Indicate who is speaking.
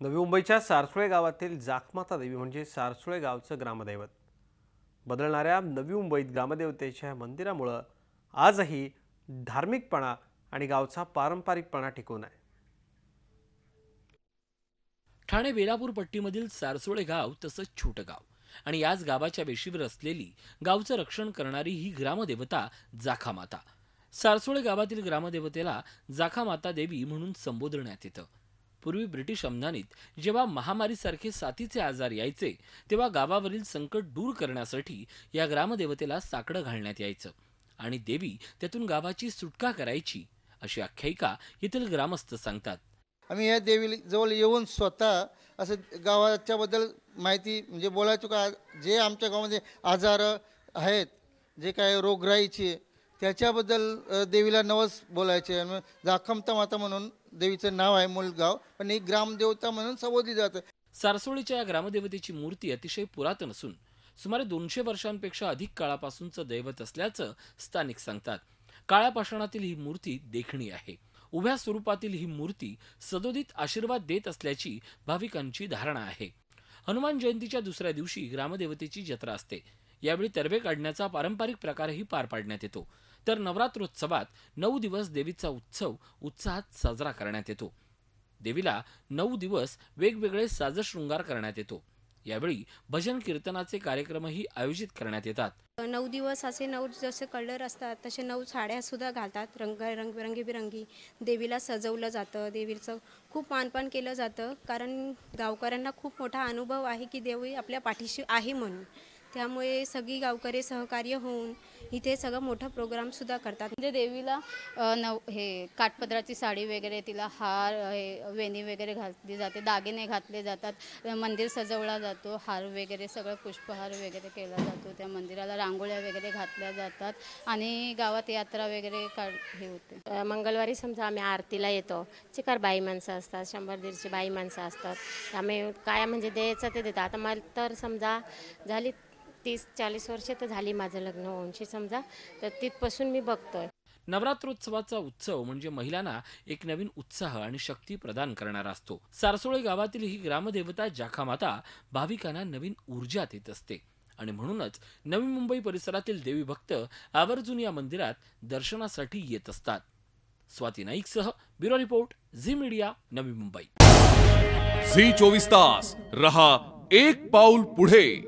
Speaker 1: नवी मुंबईच्या सारसुळे गावातील जाखमाता देवी म्हणजे सारसुळे गावचं ग्रामदैवत. बदलणाऱ्या नवी मुंबईत ग्रामदेवतेच्या मंदिरामुळं आजही धार्मिकपणा आणि गावचा पारंपरिकपणा टिकून आहे.
Speaker 2: ठाणे वेलापूर पट्टीमधील सारसोळे गाव तसंच छोटं गाव आणि याच गावाच्या वेशीवर असलेली गावचं रक्षण करणारी ही ग्रामदेवता जाखामाता. सारसोळे गावातील ग्रामदेवतेला जाखामाता देवी म्हणून संबोधण्यात येतं. पूर्वी ब्रिटिश अमदानीत जेव्हा महामारीसारखे साथीचे आजार यायचे तेव्हा गावावरील संकट दूर करण्यासाठी या ग्रामदेवतेला साकडं घालण्यात यायचं आणि देवी त्यातून गावाची सुटका करायची अशी आख्यायिका येथील ग्रामस्थ सांगतात.
Speaker 3: आम्ही या देवी जवळ येऊन स्वतः असं गावाच्याबद्दल माहिती म्हणजे बोलायचो का जे आमच्या गावामध्ये आजार आहेत जे काय रोगराईचे त्याच्याबद्दल देवीला नवस बोलायचे जाखमता माता म्हणून देवीचं नाव आहे मुलगाव पण ही ग्रामदेवता म्हणून संबोधली जातं.
Speaker 2: सारसोळीच्या या ग्रामदेवतेची मूर्ती अतिशय पुरातन असून सुमारे दोनशे वर्षांपेक्षा अधिक काळापासूनचं दैवत असल्याचं स्थानिक सांगतात. काळ्या पाषाणातील ही मूर्ती देखणी आहे. उभ्या स्वरूपातील ही मूर्ती सदोदित आशीर्वाद देत असल्याची भाविकांची धारणा आहे. हनुमान जयंतीच्या दुसऱ्या दिवशी ग्रामदेवतेची जत्रा असते. यावेळी तरबे काढण्याचा पारंपरिक प्रकारही पार पाडण्यात येतो. तर नवरात्रोत्सवात नऊ दिवस देवीचा उत्सव उत्साहात साजरा करण्यात येतो. देवीला नऊ दिवस वेगवेगळे साजशृंगार करण्यात येतो. यावेळी भजन कीर्तनाचे कार्यक्रमही आयोजित करण्यात येतात.
Speaker 4: नऊ दिवस असे नऊ जसे कलर असतात तसे नऊ साड्या सुद्धा घालतात. रंग रंग रंगीबिरंगी देवीला सजवलं जातं. देवीचं खूप मानपान केलं जातं. कारण गावकऱ्यांना खूप मोठा अनुभव आहे की देवी आपल्या पाठीशी आहे म्हणून. त्यामुळे सगळी गावकरी सहकार्य होऊन इथे सगळं मोठा प्रोग्राम सुद्धा करतात.
Speaker 5: म्हणजे देवीला नव हे काठपदराची साडी वगैरे तिला हार हे वेणी वगैरे घातली जाते दागिने घातले जातात मंदिर सजवला जातो हार वगैरे सगळं पुष्पहार वगैरे केला जातो त्या मंदिराला रांगोळ्या वगैरे घातल्या जातात आणि गावात यात्रा वगैरे काढ हे होते.
Speaker 6: अ, मंगळवारी समजा आम्ही आरतीला येतो चिकार बाई माणसं असतात शंभर दीडशे बाई माणसं असतात आम्ही काय म्हणजे द्यायचं ते देतात. आता मला तर समजा झाली तीस चाळीस वर्ष तर झाली माझं लग्न होऊनशी समजा तर तिथपासून मी बघतोय.
Speaker 2: नवरात्रोत्सवाचा उत्सव म्हणजे महिलांना एक नवीन उत्साह आणि शक्ती प्रदान करणारा असतो. सारसोळे गावातील ही ग्रामदेवता जाखामाता भाविकांना नवीन ऊर्जा देत असते. आणि म्हणूनच नवी मुंबई परिसरातील देवी भक्त आवर्जून या मंदिरात दर्शनासाठी येत असतात. Swati नाईकसह bureau report Zee media Navi Mumbai.
Speaker 7: Zee चोवीस तास. रहा एक पाऊल पुढे.